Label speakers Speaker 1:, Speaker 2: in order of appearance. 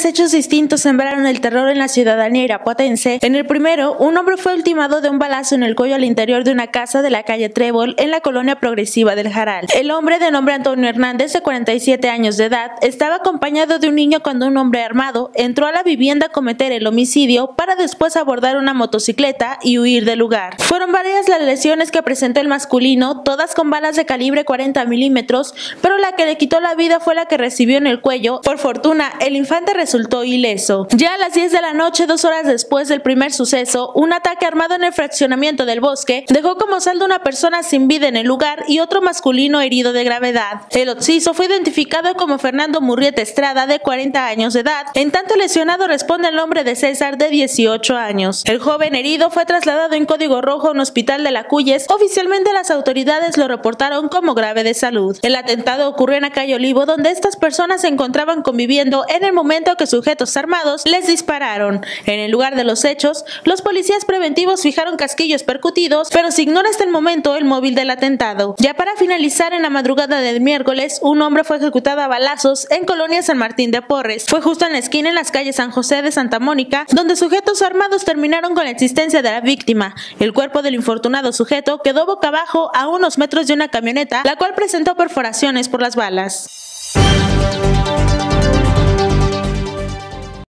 Speaker 1: Tres hechos distintos sembraron el terror en la ciudadanía irapuatense. En el primero, un hombre fue ultimado de un balazo en el cuello al interior de una casa de la calle Trébol en la colonia progresiva del Jaral. El hombre de nombre Antonio Hernández, de 47 años de edad, estaba acompañado de un niño cuando un hombre armado entró a la vivienda a cometer el homicidio para después abordar una motocicleta y huir del lugar. Fueron varias las lesiones que presentó el masculino, todas con balas de calibre 40 milímetros, pero la que le quitó la vida fue la que recibió en el cuello. Por fortuna, el infante resultó ileso. Ya a las 10 de la noche, dos horas después del primer suceso, un ataque armado en el fraccionamiento del bosque dejó como saldo una persona sin vida en el lugar y otro masculino herido de gravedad. El occiso fue identificado como Fernando Murrieta Estrada, de 40 años de edad, en tanto lesionado responde el nombre de César, de 18 años. El joven herido fue trasladado en código rojo a un hospital de la Cuyes. Oficialmente las autoridades lo reportaron como grave de salud. El atentado ocurrió en la calle Olivo, donde estas personas se encontraban conviviendo en el momento que sujetos armados les dispararon. En el lugar de los hechos, los policías preventivos fijaron casquillos percutidos, pero se ignora hasta el momento el móvil del atentado. Ya para finalizar, en la madrugada del miércoles, un hombre fue ejecutado a balazos en Colonia San Martín de Porres. Fue justo en la esquina en las calles San José de Santa Mónica, donde sujetos armados terminaron con la existencia de la víctima. El cuerpo del infortunado sujeto quedó boca abajo a unos metros de una camioneta, la cual presentó perforaciones por las balas.